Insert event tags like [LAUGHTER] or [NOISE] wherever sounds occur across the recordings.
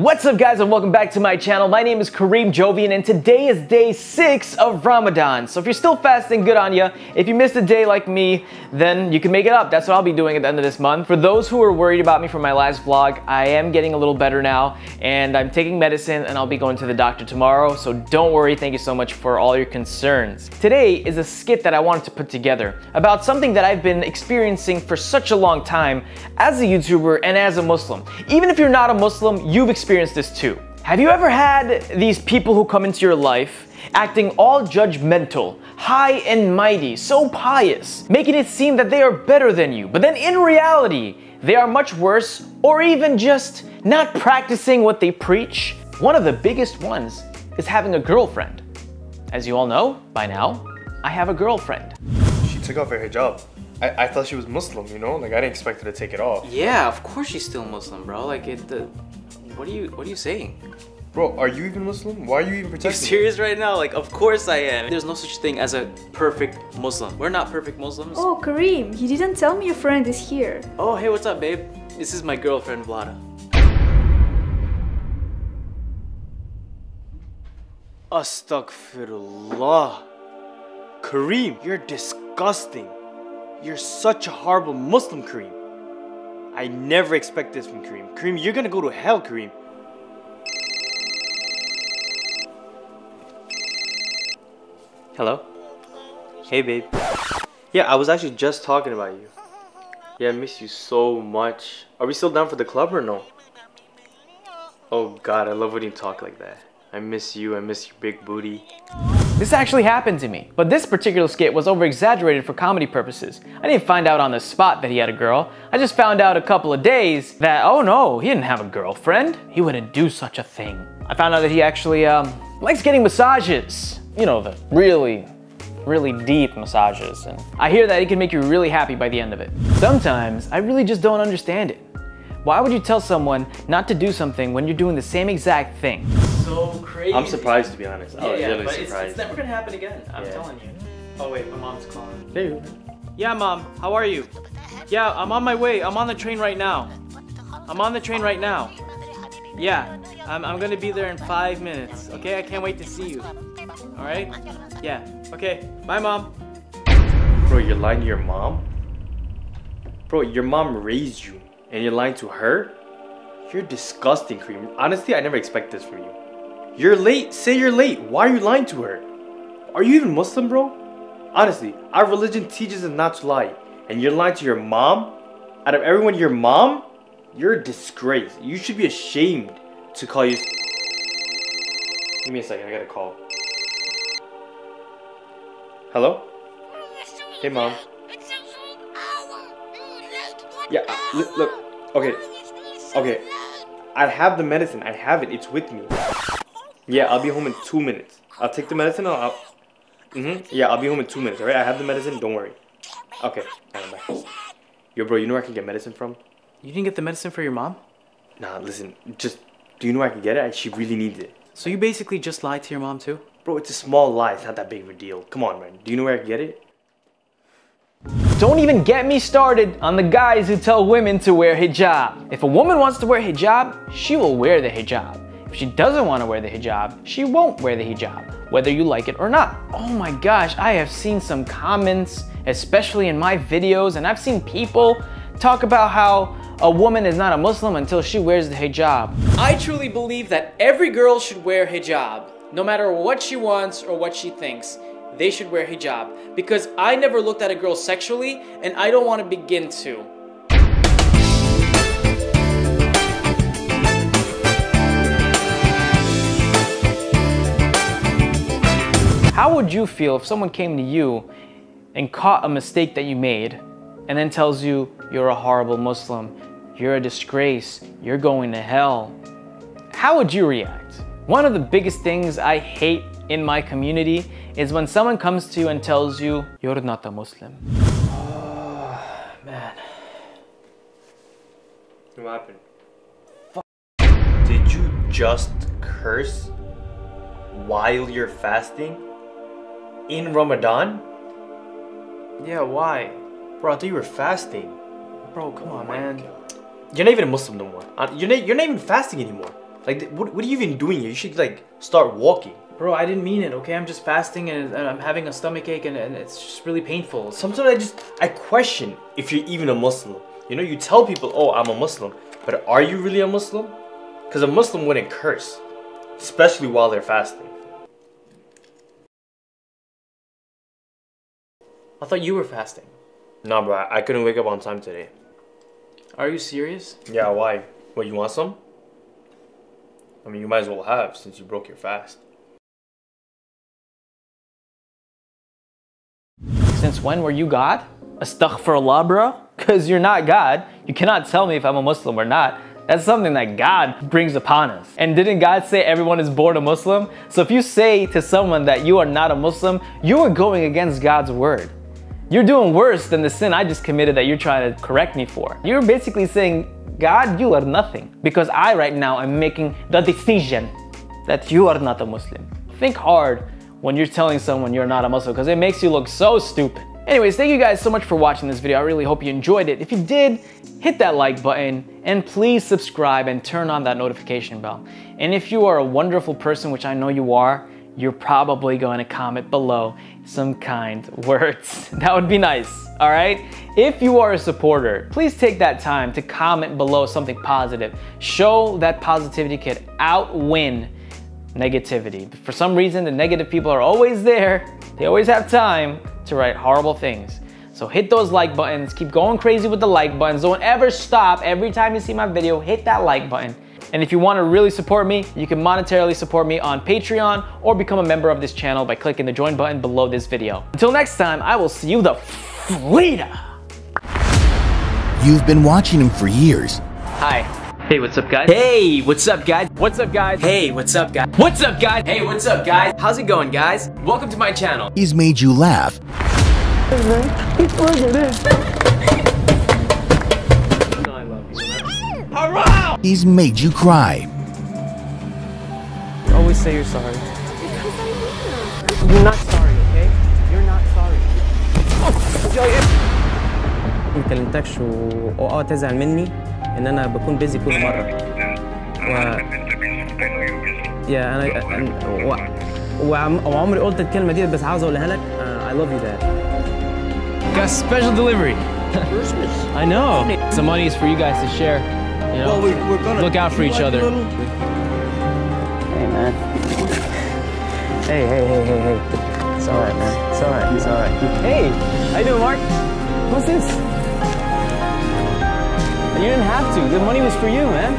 What's up guys and welcome back to my channel. My name is Karim Jovian and today is day 6 of Ramadan. So if you're still fasting, good on you. If you missed a day like me, then you can make it up. That's what I'll be doing at the end of this month. For those who are worried about me from my last vlog, I am getting a little better now and I'm taking medicine and I'll be going to the doctor tomorrow. So don't worry, thank you so much for all your concerns. Today is a skit that I wanted to put together about something that I've been experiencing for such a long time as a YouTuber and as a Muslim. Even if you're not a Muslim, you've experienced experienced this too. Have you ever had these people who come into your life acting all judgmental, high and mighty, so pious, making it seem that they are better than you, but then in reality, they are much worse or even just not practicing what they preach? One of the biggest ones is having a girlfriend. As you all know by now, I have a girlfriend. She took off her hijab. I, I thought she was Muslim, you know? Like I didn't expect her to take it off. Yeah, of course she's still Muslim, bro. Like it, the, what are you What are you saying? Bro, are you even Muslim? Why are you even protecting? You serious right now? Like, of course I am. There's no such thing as a perfect Muslim. We're not perfect Muslims. Oh, Karim, you didn't tell me your friend is here. Oh, hey, what's up, babe? This is my girlfriend, Vlada. Astaghfirullah. Karim, you're disgusting. You're such a horrible Muslim, Karim. I never expect this from Karim. Karim, you're gonna go to hell, Karim. Hello? Hey, babe. Yeah, I was actually just talking about you. Yeah, I miss you so much. Are we still down for the club or no? Oh god, I love when you talk like that. I miss you, I miss your big booty. This actually happened to me, but this particular skit was over exaggerated for comedy purposes. I didn't find out on the spot that he had a girl. I just found out a couple of days that, oh no, he didn't have a girlfriend. He wouldn't do such a thing. I found out that he actually um, likes getting massages. You know, the really, really deep massages. And I hear that it can make you really happy by the end of it. Sometimes I really just don't understand it. Why would you tell someone not to do something when you're doing the same exact thing? So crazy. I'm surprised to be honest. I was yeah, really but surprised. It's, it's never gonna happen again. I'm Yeah. telling you. Oh wait, my mom's calling. Hey. Yeah, mom. How are you? Yeah, I'm on my way. I'm on the train right now. I'm on the train right now. Yeah, I'm, I'm gonna be there in five minutes. Okay, I can't wait to see you. All right? Yeah. Okay. Bye, mom. Bro, you're lying to your mom? Bro, your mom raised you and you're lying to her? You're disgusting, Karim. Honestly, I never expect this from you. You're late. Say you're late. Why are you lying to her? Are you even Muslim, bro? Honestly, our religion teaches us not to lie. And you're lying to your mom? Out of everyone, your mom? You're a disgrace. You should be ashamed to call you. Give me a second. I got a call. Hello? Hey, mom. Yeah, look. Okay. Okay. I have the medicine. I have it. It's with me. Yeah, I'll be home in two minutes. I'll take the medicine. and I'll. Mhm. Yeah, I'll be home in two minutes. All right. I have the medicine. Don't worry. Okay. Alright, bye. Yo, bro. You know where I can get medicine from? You didn't get the medicine for your mom? Nah, listen. Just. Do you know where I can get it? She really needs it. So you basically just lied to your mom too? Bro, it's a small lie. It's not that big of a deal. Come on, man. Do you know where I can get it? Don't even get me started on the guys who tell women to wear hijab. If a woman wants to wear hijab, she will wear the hijab. If she doesn't want to wear the hijab, she won't wear the hijab, whether you like it or not. Oh my gosh, I have seen some comments, especially in my videos, and I've seen people talk about how a woman is not a Muslim until she wears the hijab. I truly believe that every girl should wear hijab, no matter what she wants or what she thinks. They should wear hijab because I never looked at a girl sexually and I don't want to begin to. How would you feel if someone came to you and caught a mistake that you made and then tells you you're a horrible Muslim, you're a disgrace, you're going to hell? How would you react? One of the biggest things I hate in my community is when someone comes to you and tells you you're not a Muslim. Oh, [SIGHS] man. What happened? Did you just curse while you're fasting? In Ramadan? Yeah, why? Bro, I thought you were fasting. Bro, come on, man. You're not even a Muslim no more. Uh, You're not, you're not even fasting anymore. Like, what, what are you even doing here? You should like start walking. Bro, I didn't mean it, okay? I'm just fasting and, and I'm having a stomach ache and, and it's just really painful. Sometimes I just I question if you're even a Muslim. You know, you tell people, "Oh, I'm a Muslim," but are you really a Muslim? Because a Muslim wouldn't curse, especially while they're fasting. I thought you were fasting. Nah, bro, I I couldn't wake up on time today. Are you serious? Yeah, why? What, you want some? I mean, you might as well have since you broke your fast. Since when were you God? Astaghfirullah, bro? Because you're not God. You cannot tell me if I'm a Muslim or not. That's something that God brings upon us. And didn't God say everyone is born a Muslim? So if you say to someone that you are not a Muslim, you are going against God's word. You're doing worse than the sin I just committed that you're trying to correct me for. You're basically saying, God, you are nothing. Because I right now am making the decision that you are not a Muslim. Think hard when you're telling someone you're not a Muslim because it makes you look so stupid. Anyways, thank you guys so much for watching this video. I really hope you enjoyed it. If you did, hit that like button and please subscribe and turn on that notification bell. And if you are a wonderful person, which I know you are, you're probably going to comment below some kind words. [LAUGHS] That would be nice, all right? If you are a supporter, please take that time to comment below something positive. Show that positivity could outwin negativity. For some reason, the negative people are always there. They always have time to write horrible things. So hit those like buttons, keep going crazy with the like buttons. Don't ever stop. Every time you see my video, hit that like button. And if you want to really support me, you can monetarily support me on Patreon or become a member of this channel by clicking the join button below this video. Until next time, I will see you the later. You've been watching him for years. Hi. Hey, what's up, guys? Hey, what's up, guys? What's up, guys? Hey, what's up, guys? What's up, guys? Hey, what's up, guys? How's it going, guys? Welcome to my channel. He's made you laugh. He's made you cry. Always say you're sorry. You're not sorry, okay? You're not sorry. ما كلمتكش و- واه تزعل مني ان انا بكون بيزي كل مره و يا انا أنا- و... وعم... وعمري قلت الكلمه دي بس عاوز اقولها لك uh, I love you dad Got special delivery. [LAUGHS] I know. Some money is for you guys to share. you know, look out for each other. hey man hey hey hey hey hey it's alright man it's alright it's alright Hey, how you doing, Mark? What's this? You didn't have to. The money was for you, man.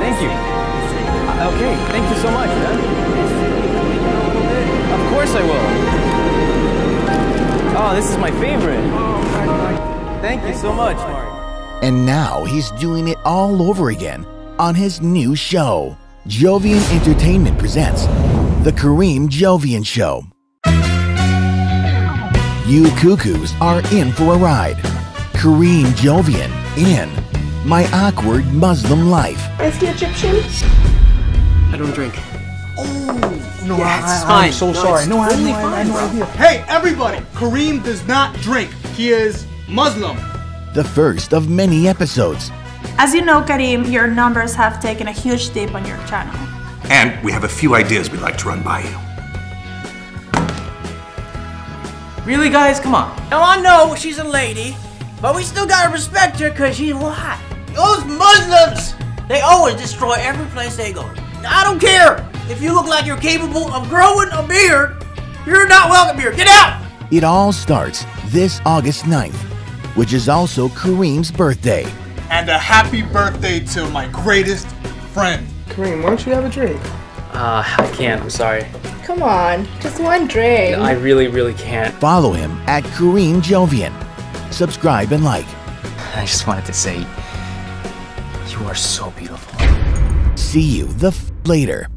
Thank you. Uh, Okay, thank you so much, man. Of course I will. Oh, this is my favorite. Thank you so much, Mark. And now he's doing it all over again on his new show. Jovian Entertainment presents The Karim Jovian Show. You cuckoos are in for a ride. Karim Jovian in My Awkward Muslim Life. Is he Egyptian? I don't drink. Oh, no, I, fine. am so No, sorry. it's No, I had no, totally I had no fine, idea. Hey, everybody! Karim does not drink. He is Muslim. The first of many episodes. As you know, Karim, your numbers have taken a huge dip on your channel. And we have a few ideas we'd like to run by you. Really, guys? Come on. Now, I know she's a lady, but we still gotta respect her because she's white. Those Muslims, they always destroy every place they go. I don't care if you look like you're capable of growing a beard. You're not welcome here. Get out! It all starts this August 9th, which is also Karim's birthday. And a happy birthday to my greatest friend. Karim, why don't you have a drink? Uh, I can't. I'm sorry. Come on, just one drink. I really, really can't. Follow him at Karim Jovian. Subscribe and like. I just wanted to say, you are so beautiful. See you the f- later.